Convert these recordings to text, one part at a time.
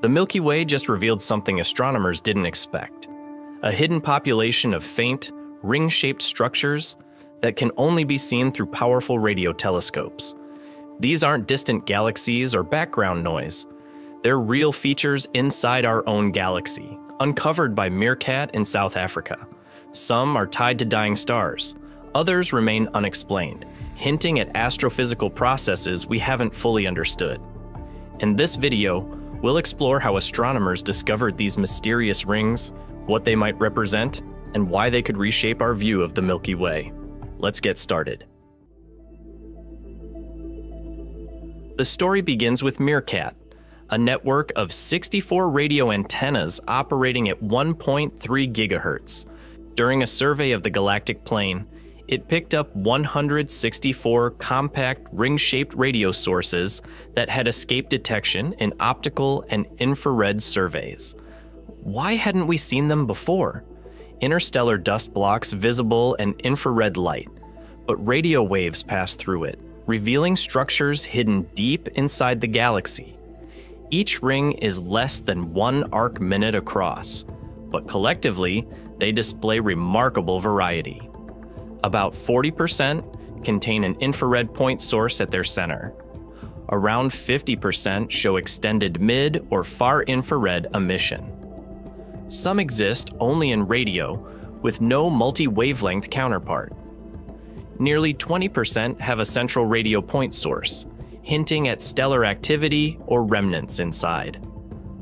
The Milky Way just revealed something astronomers didn't expect a hidden population of faint, ring shaped structures that can only be seen through powerful radio telescopes. These aren't distant galaxies or background noise. They're real features inside our own galaxy, uncovered by Meerkat in South Africa. Some are tied to dying stars, others remain unexplained, hinting at astrophysical processes we haven't fully understood. In this video, we'll explore how astronomers discovered these mysterious rings, what they might represent, and why they could reshape our view of the Milky Way. Let's get started. The story begins with Meerkat, a network of 64 radio antennas operating at 1.3 gigahertz. During a survey of the galactic plane, it picked up 164 compact ring shaped radio sources that had escaped detection in optical and infrared surveys. Why hadn't we seen them before? Interstellar dust blocks visible in infrared light, but radio waves pass through it, revealing structures hidden deep inside the galaxy. Each ring is less than one arc minute across, but collectively, they display remarkable variety. About 40% contain an infrared point source at their center. Around 50% show extended mid or far infrared emission. Some exist only in radio, with no multi wavelength counterpart. Nearly 20% have a central radio point source, hinting at stellar activity or remnants inside.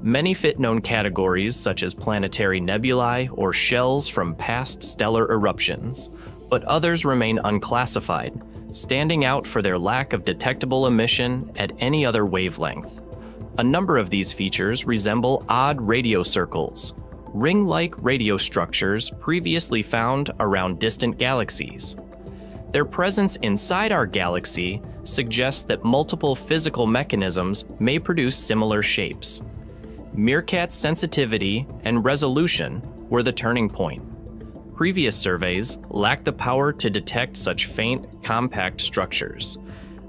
Many fit known categories such as planetary nebulae or shells from past stellar eruptions, but others remain unclassified, standing out for their lack of detectable emission at any other wavelength. A number of these features resemble odd radio circles, ring like radio structures previously found around distant galaxies. Their presence inside our galaxy suggests that multiple physical mechanisms may produce similar shapes. Meerkat's sensitivity and resolution were the turning point. Previous surveys lacked the power to detect such faint, compact structures.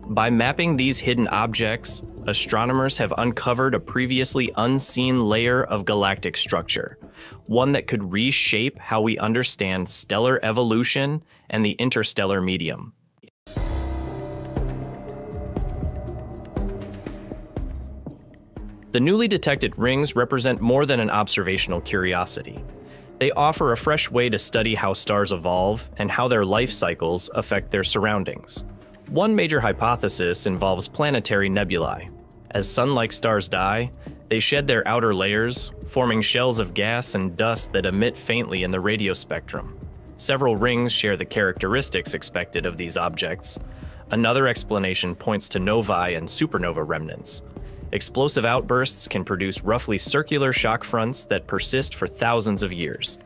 By mapping these hidden objects, astronomers have uncovered a previously unseen layer of galactic structure, one that could reshape how we understand stellar evolution and the interstellar medium. The newly detected rings represent more than an observational curiosity. They offer a fresh way to study how stars evolve and how their life cycles affect their surroundings. One major hypothesis involves planetary nebulae. As sun like stars die, they shed their outer layers, forming shells of gas and dust that emit faintly in the radio spectrum. Several rings share the characteristics expected of these objects. Another explanation points to novae and supernova remnants, Explosive outbursts can produce roughly circular shock fronts that persist for thousands of years.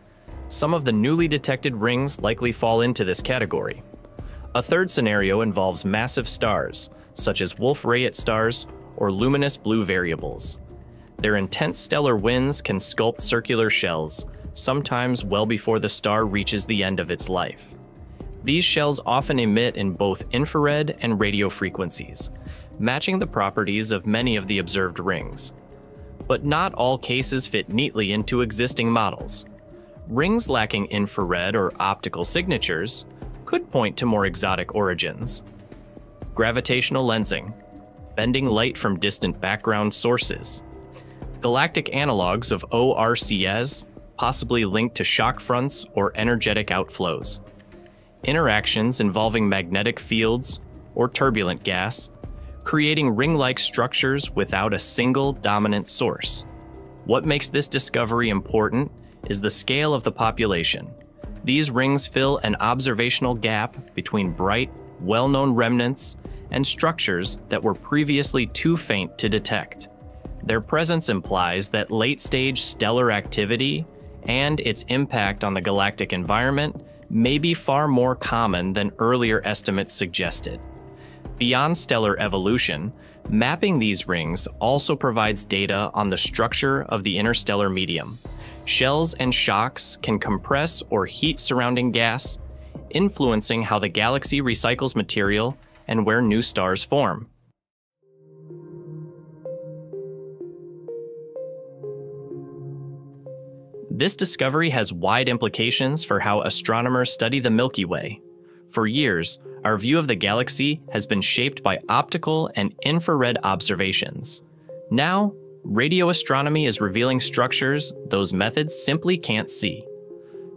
Some of the newly detected rings likely fall into this category. A third scenario involves massive stars, such as Wolf-Rayet stars or luminous blue variables. Their intense stellar winds can sculpt circular shells, sometimes well before the star reaches the end of its life. These shells often emit in both infrared and radio frequencies, matching the properties of many of the observed rings. But not all cases fit neatly into existing models. Rings lacking infrared or optical signatures could point to more exotic origins. Gravitational lensing, bending light from distant background sources, galactic analogs of ORCS, possibly linked to shock fronts or energetic outflows, interactions involving magnetic fields or turbulent gas, creating ring like structures without a single dominant source. What makes this discovery important is the scale of the population. These rings fill an observational gap between bright, well known remnants and structures that were previously too faint to detect. Their presence implies that late stage stellar activity and its impact on the galactic environment may be far more common than earlier estimates suggested. Beyond stellar evolution, mapping these rings also provides data on the structure of the interstellar medium. Shells and shocks can compress or heat surrounding gas, influencing how the galaxy recycles material and where new stars form. This discovery has wide implications for how astronomers study the Milky Way. For years, our view of the galaxy has been shaped by optical and infrared observations. Now, radio astronomy is revealing structures those methods simply can't see.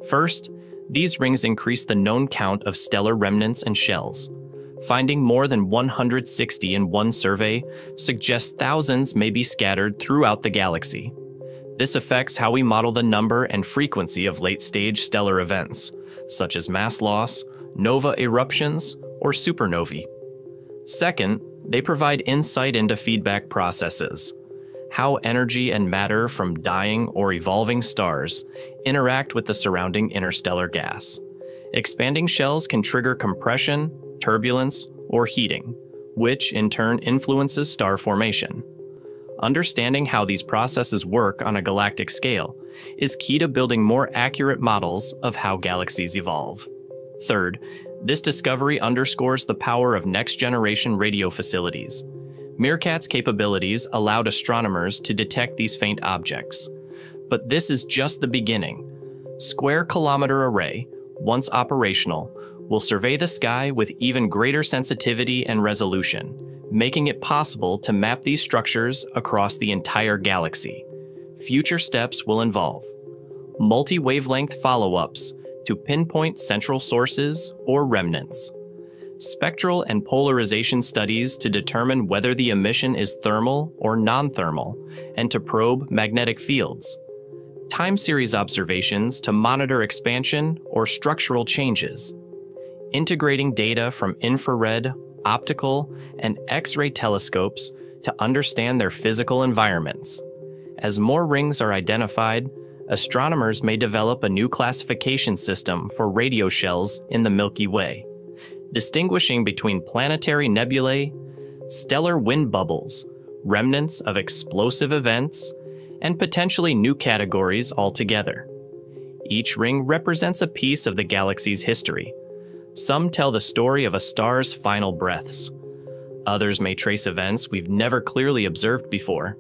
First, these rings increase the known count of stellar remnants and shells. Finding more than 160 in one survey suggests thousands may be scattered throughout the galaxy. This affects how we model the number and frequency of late stage stellar events, such as mass loss, nova eruptions, or supernovae. Second, they provide insight into feedback processes, how energy and matter from dying or evolving stars interact with the surrounding interstellar gas. Expanding shells can trigger compression, turbulence, or heating, which in turn influences star formation. Understanding how these processes work on a galactic scale is key to building more accurate models of how galaxies evolve. Third, this discovery underscores the power of next generation radio facilities. Meerkat's capabilities allowed astronomers to detect these faint objects. But this is just the beginning. Square Kilometre Array, once operational, will survey the sky with even greater sensitivity and resolution, making it possible to map these structures across the entire galaxy. Future steps will involve multi wavelength follow ups to pinpoint central sources or remnants, spectral and polarization studies to determine whether the emission is thermal or non thermal, and to probe magnetic fields, time series observations to monitor expansion or structural changes. Integrating data from infrared, optical, and X ray telescopes to understand their physical environments. As more rings are identified, astronomers may develop a new classification system for radio shells in the Milky Way, distinguishing between planetary nebulae, stellar wind bubbles, remnants of explosive events, and potentially new categories altogether. Each ring represents a piece of the galaxy's history, some tell the story of a star's final breaths. Others may trace events we've never clearly observed before.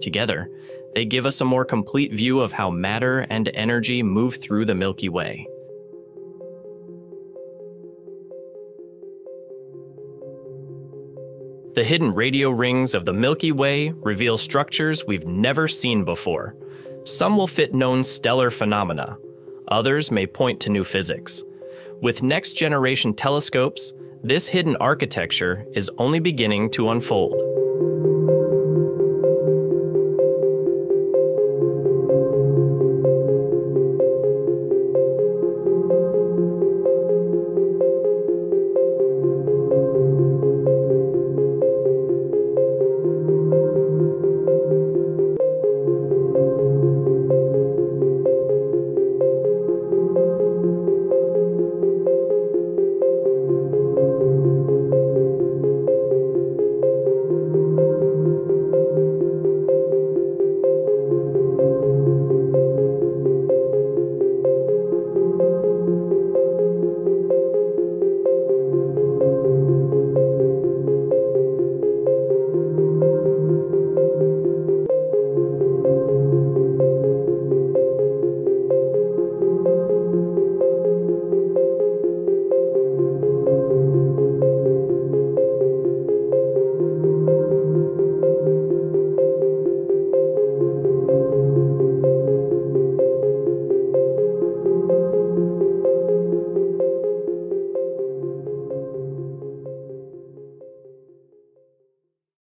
Together, they give us a more complete view of how matter and energy move through the Milky Way. The hidden radio rings of the Milky Way reveal structures we've never seen before. Some will fit known stellar phenomena, others may point to new physics. With next generation telescopes, this hidden architecture is only beginning to unfold.